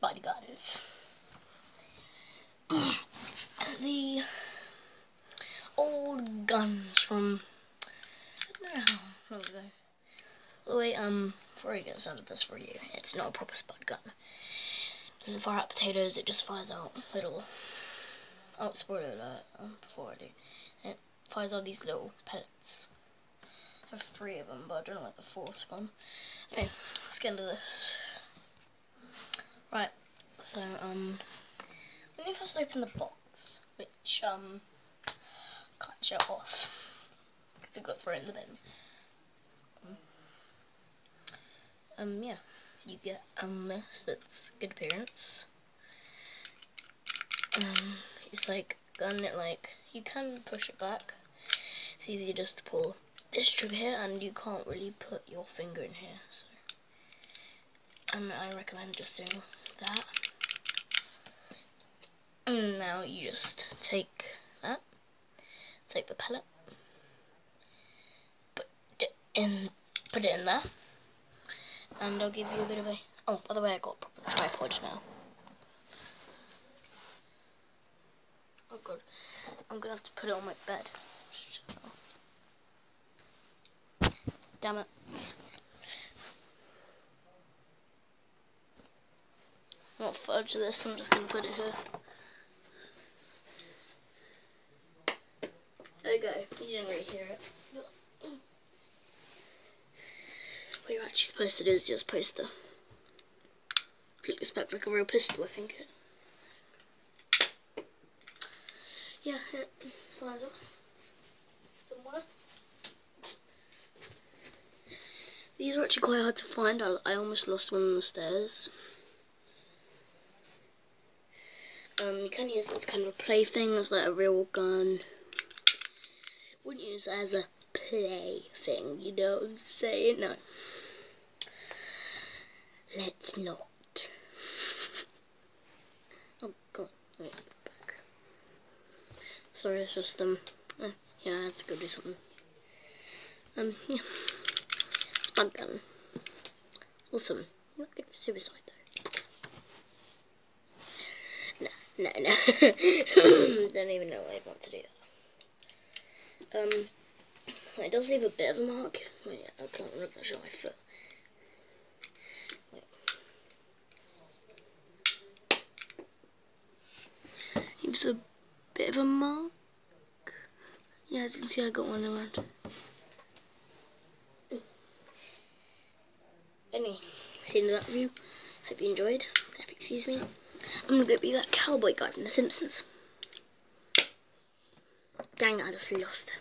spider guns. the old guns from. By the way, um, before I get started this for you, it's not a proper spud gun. It doesn't fire out potatoes, it just fires out little oh spoiler alert, um, before I do. It fires out these little pellets. I have three of them, but I don't know where the fourth one. Okay, let's get into this. Right, so um when you first open the box, which um can't show off because I got thrown in the bin. Um, yeah, you get um this. It's good appearance. Um, it's like gun it like you can push it back. It's easier just to pull this trigger here, and you can't really put your finger in here. So, um, I recommend just doing that. And now you just take that, take the pellet, put it in, put it in there, and I'll give you a bit of a. Oh, by the way, I got a proper tripod now. Oh god, I'm gonna have to put it on my bed. Damn it. Not fudge this, I'm just gonna put it here. There we go. You didn't really hear it. What you're actually supposed to do is just post a looks back like a real pistol, I think. Yeah, it fires off. Some water. These are actually quite hard to find. I, I almost lost one on the stairs. Um, you can use it as kind of a plaything, as like a real gun wouldn't use it as a play thing, you know what I'm saying? No. Let's not. oh god, wait, back. Sorry, it's just, um, uh, yeah, I had to go do something. Um, yeah. Spud gun. Awesome. Not good for suicide though. No, no. Don't even know why I'd want to do that. Um, it does leave a bit of a mark. Wait, I can't remember show my foot. Wait. Leaves a bit of a mark. Yeah, as you can see, I got one around. Anyway, see you in that review. Hope you enjoyed. Excuse me. I'm gonna be that cowboy guy from The Simpsons. Dang, I just lost him.